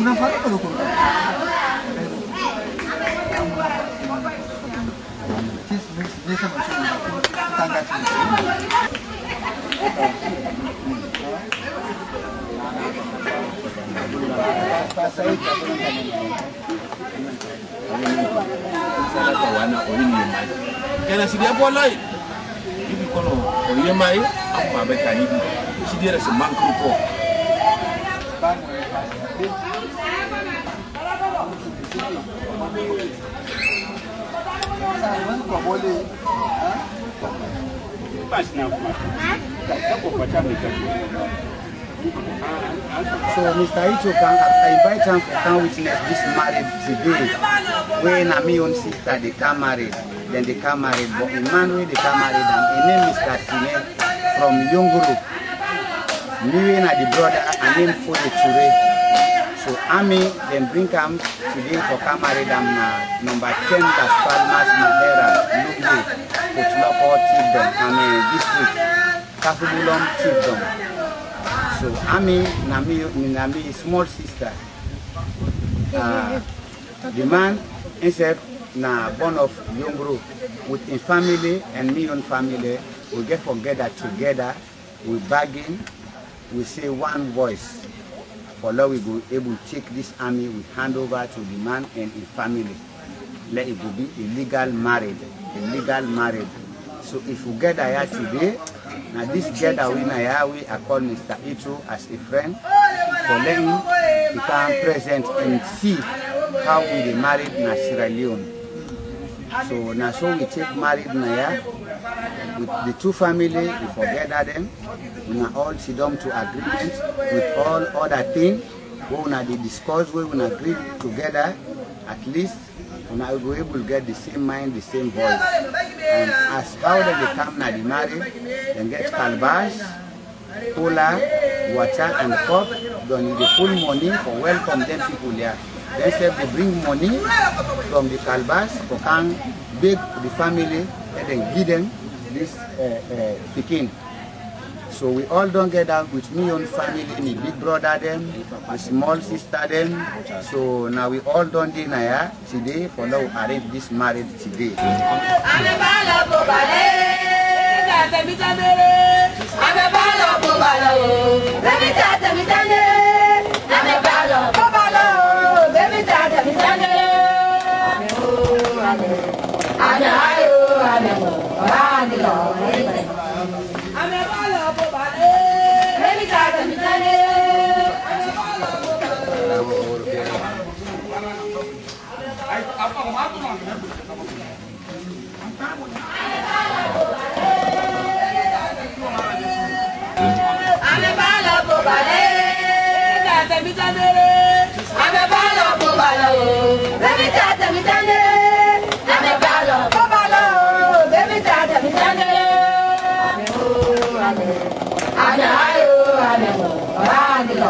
una falta lo corta. Kena mangkuk kok. So Mr. Icho can I invite him to come witness this marriage today. When my own sister they come married, then they come married. But the man when they come married, and his name is Katine from Yonguru. Me and the brother, and name for the Chure. So Ami then bring him today for come married am na number 10 Las Palmas Madera, Lugbe, Port Loko Chiefdom, I mean district, Kaffu Bullom Chiefdom. So Ami Nami Nami small sister. Uh, the man himself na born of Yongro with his family and me own family. We get together together. We bargain. We say one voice. For now we go able to take this army. We hand over to the man and his family. Let it be illegal married. Illegal married. So if we get here today, now this girl that we now we I call Mr. Ito as a friend for letting he can present and see how we married na Sierra Leone. So now so we take married na here with the two family we forget them. We na all sit down to agreement with all other things. We dey discuss we una agree together at least una go able to get the same mind the same voice and as how dem dey come na the marriage dem get calabash kola water and cup then dey pull money for welcome dem people here then sef dey bring money from the for come beg the family and dem give them this uh, uh, so we all don get out with me own family me big brother them, my small sister them. so now we all don dey na here today for now arrange this marriage today. àmì ayò àmì mọ̀ ọ̀rá àmì lọ ọ̀rẹ́ ìbẹ̀. àmì ẹ̀fọ́ lọ bó balẹ̀. ẹ̀mí ta tẹ̀mí tẹ́lẹ̀. àmì ẹ̀fọ́ lọ bó balẹ̀. àpò àwọn àtúnwò àmì ẹ̀fọ́. àmì ẹ̀fọ́ lọ bó balẹ̀. ẹ̀mí ta tẹ̀mí tẹ́lẹ̀. àmì ẹ̀fọ́ lọ bó balẹ̀. ẹ̀mí ta tẹ̀mí tẹ́lẹ̀. Hanya hayu, hanya mu, hanya